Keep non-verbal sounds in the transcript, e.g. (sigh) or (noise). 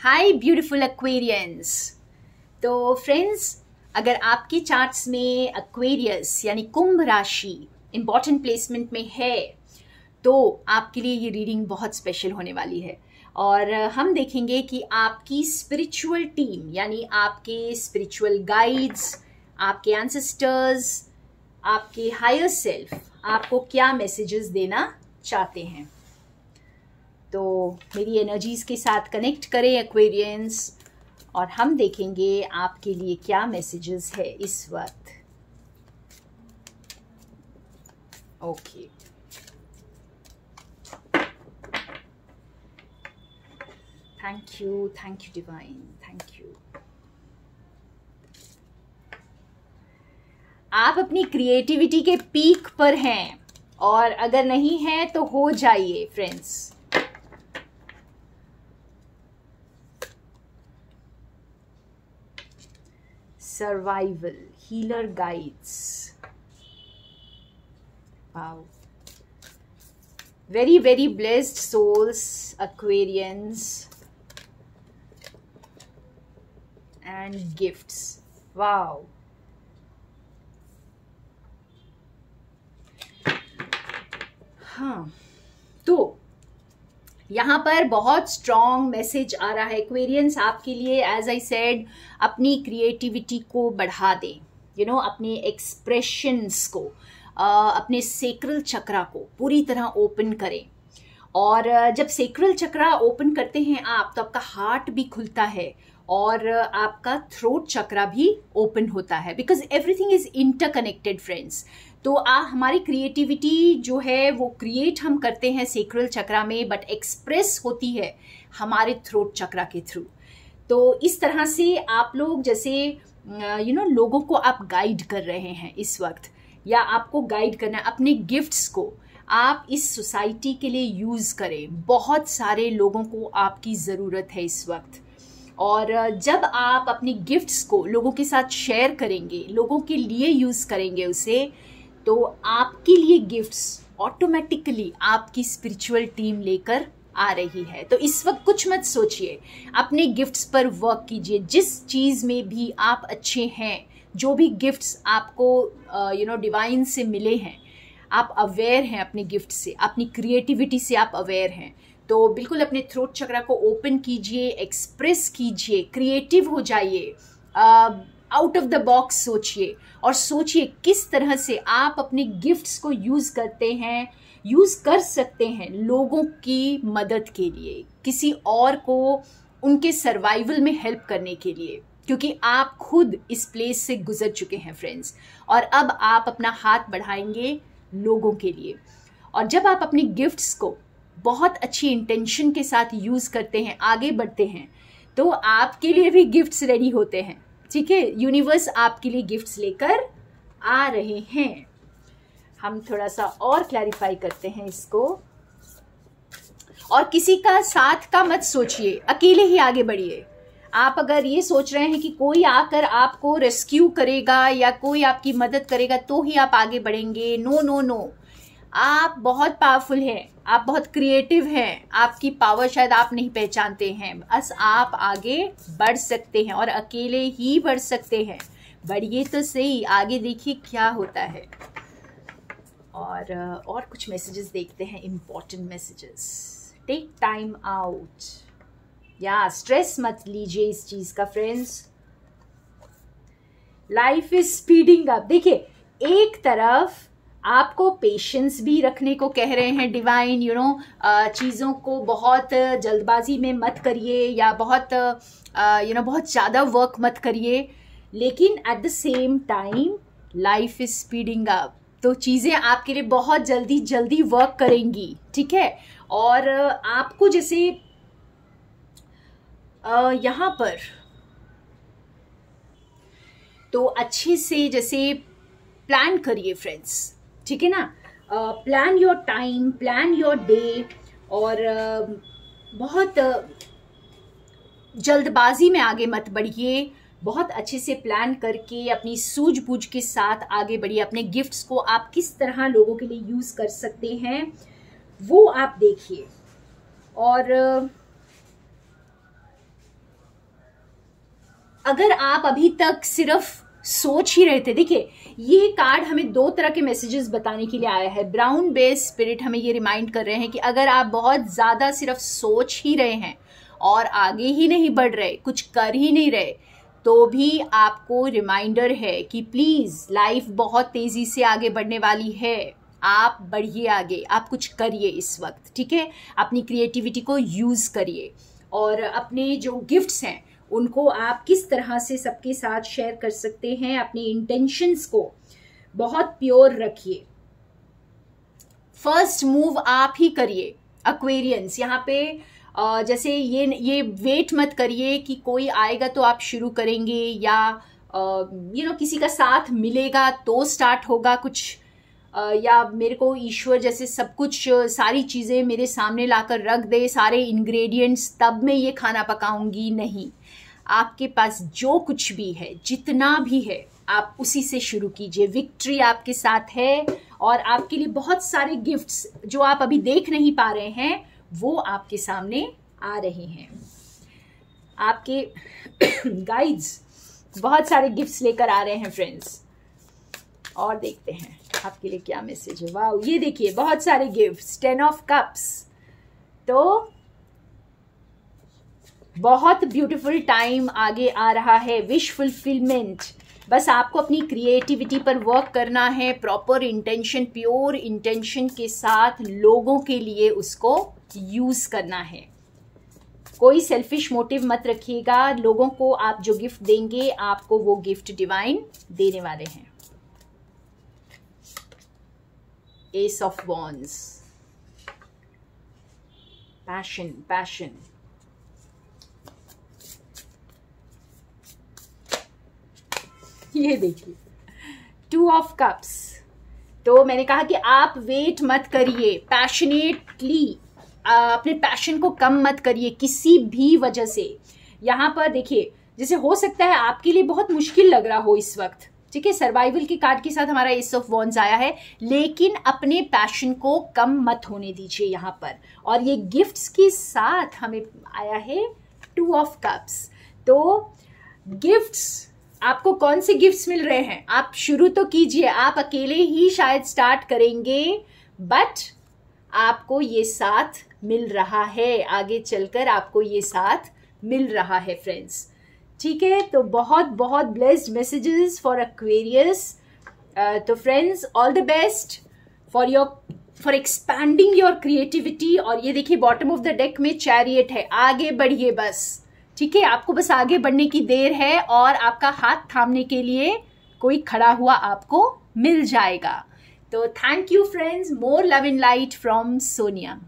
हाय beautiful Aquarians तो friends अगर आपके चार्ट्स में एक्वेरियस यानी कुंभ राशि इंपॉर्टेंट प्लेसमेंट में है तो आपके लिए ये रीडिंग बहुत स्पेशल होने वाली है। और हम देखेंगे कि आपकी स्पिरिचुअल टीम यानी आपके स्पिरिचुअल गाइड्स आपके एंसेस्टर्स आपके हायर सेल्फ आपको क्या मैसेजेस देना चाहते हैं। तो मेरी एनर्जीज के साथ कनेक्ट करें एक्वेरियंस और हम देखेंगे आपके लिए क्या मैसेजेस है इस वक्त। Okay thank you thank you divine thank you आप अपनी क्रिएटिविटी के पीक पर हैं, और अगर नहीं है तो हो जाइए friends survival healer guides. Wow. Very very blessed souls aquarians and gifts. Wow. तो यहाँ पर बहुत स्ट्रॉन्ग मैसेज आ रहा है। क्वेरियंस आपके लिए एज आई सेड अपनी क्रिएटिविटी को बढ़ा दें। यू you नो know, अपने एक्सप्रेशंस को अपने सेक्रल चक्रा को पूरी तरह ओपन करें। और जब सेक्रल चक्रा ओपन करते हैं आप तो आपका हार्ट भी खुलता है और आपका थ्रोट चक्रा भी ओपन होता है। Because everything is interconnected friends तो आ, हमारी क्रिएटिविटी जो है, वो क्रिएट हम करते हैं सेक्रल चक्रा में बट एक्सप्रेस होती है हमारे थ्रोट चक्रा के थ्रू तो इस तरह से आप लोग जैसे यू नो लोगों को आप गाइड कर रहे हैं इस वक्त, या आपको गाइड करना अपने गिफ्ट्स को, आप इस सोसाइटी के लिए यूज़ करें। बहुत सारे लोगों को आपकी ज़रूरत है इस वक्त। और जब आप अपनी गिफ्ट्स को लोगों के साथ शेयर करेंगे, लोगों के लिए यूज़ करेंगे उसे तो आपके लिए गिफ्ट्स ऑटोमेटिकली आपकी स्पिरिचुअल टीम लेकर आ रही है। तो इस वक्त कुछ मत सोचिए। अपने गिफ्ट्स पर वर्क कीजिए। जिस चीज़ में भी आप अच्छे हैं, जो भी गिफ्ट्स आपको यू नो डिवाइन से मिले हैं, आप अवेयर हैं अपने गिफ्ट से, अपनी क्रिएटिविटी से आप अवेयर हैं तो बिल्कुल अपने थ्रोट चक्रा को ओपन कीजिए एक्सप्रेस कीजिए क्रिएटिव हो जाइए। आउट ऑफ़ द बॉक्स सोचिए। और सोचिए किस तरह से आप अपने गिफ्ट्स को यूज़ करते हैं यूज़ कर सकते हैं लोगों की मदद के लिए, किसी और को उनके सर्वाइवल में हेल्प करने के लिए। क्योंकि आप खुद इस प्लेस से गुजर चुके हैं फ्रेंड्स और अब आप अपना हाथ बढ़ाएँगे लोगों के लिए। और जब आप अपनी गिफ्ट्स को बहुत अच्छी इंटेंशन के साथ यूज़ करते हैं, आगे बढ़ते हैं तो आपके लिए भी गिफ्ट्स रेडी होते हैं। ठीक है यूनिवर्स आपके लिए गिफ्ट्स लेकर आ रहे हैं। हम थोड़ा सा और क्लैरिफाई करते हैं इसको। और किसी का साथ का मत सोचिए, अकेले ही आगे बढ़िए। आप अगर ये सोच रहे हैं कि कोई आकर आपको रेस्क्यू करेगा या कोई आपकी मदद करेगा तो ही आप आगे बढ़ेंगे। नो नो नो आप बहुत पावरफुल हैं, आप बहुत क्रिएटिव हैं, आपकी पावर शायद आप नहीं पहचानते हैं। बस आप आगे बढ़ सकते हैं और अकेले ही बढ़ सकते हैं। बढ़िए तो सही, आगे देखिए क्या होता है। और और कुछ मैसेजेस देखते हैं important messages take time out या स्ट्रेस मत लीजिए इस चीज़ का friends life is speeding up देखिए, एक तरफ़ आपको पेशेंस भी रखने को कह रहे हैं डिवाइन यू नो चीज़ों को बहुत जल्दबाजी में मत करिए या बहुत यू नो बहुत ज़्यादा वर्क मत करिए। लेकिन at the same time life is speeding up तो चीज़ें आपके लिए बहुत जल्दी जल्दी वर्क करेंगी, ठीक है? और आपको जैसे यहाँ पर तो अच्छे से जैसे प्लान करिए फ्रेंड्स ठीक है ना? Plan your time plan your day और uh, बहुत uh, जल्दबाजी में आगे मत बढ़िए। बहुत अच्छे से प्लान करके अपनी सूझबूझ के साथ आगे बढ़िए। अपने गिफ्ट्स को आप किस तरह लोगों के लिए यूज़ कर सकते हैं वो आप देखिए। और अगर आप अभी तक सिर्फ़ सोच ही रहे थे। देखिए, ये कार्ड हमें दो तरह के मैसेजेस बताने के लिए आया है। ब्राउन बेस स्पिरिट हमें ये रिमाइंड कर रहे हैं कि अगर आप बहुत ज़्यादा सिर्फ़ सोच ही रहे हैं और आगे ही नहीं बढ़ रहे, कुछ कर ही नहीं रहे तो भी आपको रिमाइंडर है कि प्लीज़ लाइफ बहुत तेज़ी से आगे बढ़ने वाली है। आप बढ़िए आगे, आप कुछ करिए इस वक्त, ठीक है? अपनी क्रिएटिविटी को यूज़ करिए और अपने जो गिफ्ट्स हैं उनको आप किस तरह से सबके साथ शेयर कर सकते हैं, अपने इंटेंशंस को, बहुत प्योर रखिए। फ़र्स्ट मूव आप ही करिए अक्वेरियंस यहाँ पे जैसे ये ये वेट मत करिए कि कोई आएगा तो आप शुरू करेंगे या यू नो किसी का साथ मिलेगा तो स्टार्ट होगा कुछ या मेरे को ईश्वर जैसे सब कुछ, सारी चीज़ें मेरे सामने लाकर रख दे, सारे इंग्रेडिएंट्स तब मैं ये खाना पकाऊँगी नहीं। आपके पास जो कुछ भी है, जितना भी है, आप उसी से शुरू कीजिए। विक्ट्री आपके साथ है और आपके लिए बहुत सारे गिफ्ट्स जो आप अभी देख नहीं पा रहे हैं, वो आपके सामने आ रहे हैं। आपके (coughs) गाइड्स बहुत सारे गिफ्ट्स लेकर आ रहे हैं फ्रेंड्स और देखते हैं आपके लिए क्या मैसेज है। वाह ये देखिए, बहुत सारे गिफ्ट्स टेन ऑफ़ कप्स तो बहुत ब्यूटीफुल टाइम आगे आ रहा है विश फुलफिलमेंट बस आपको अपनी क्रिएटिविटी पर वर्क करना है प्रॉपर इंटेंशन प्योर इंटेंशन के साथ लोगों के लिए उसको यूज़ करना है. कोई सेल्फिश मोटिव मत रखिएगा, लोगों को आप जो गिफ्ट देंगे, आपको वो गिफ्ट डिवाइन देने वाले हैं. Ace of wands passion passion (laughs) ये देखिए टू ऑफ़ कप्स तो मैंने कहा कि आप वेट मत करिए पैशनेटली अपने पैशन को कम मत करिए किसी भी वजह से। यहाँ पर देखिए, जैसे हो सकता है आपके लिए बहुत मुश्किल लग रहा हो इस वक्त। ठीक है सर्वाइवल के कार्ड के साथ हमारा एस ऑफ़ वॉन्स आया है, लेकिन अपने पैशन को कम मत होने दीजिए यहाँ पर। और ये गिफ्ट्स के साथ हमें आया है टू ऑफ़ कप्स तो गिफ्ट्स आपको कौन से गिफ्ट्स मिल रहे हैं? आप शुरू तो कीजिए। आप अकेले ही शायद स्टार्ट करेंगे बट आपको ये साथ मिल रहा है। आगे चलकर आपको ये साथ मिल रहा है फ्रेंड्स ठीक है? तो बहुत बहुत ब्लेस्ड मैसेजेस फॉर अक्वेरियस तो friends all the best for your for expanding your creativity और ये देखिए बॉटम ऑफ़ द डेक में चैरियट है। आगे बढ़िए बस। ठीक है, आपको बस आगे बढ़ने की देर है और आपका हाथ थामने के लिए कोई खड़ा हुआ आपको मिल जाएगा। तो thank you friends more love in light from Sonia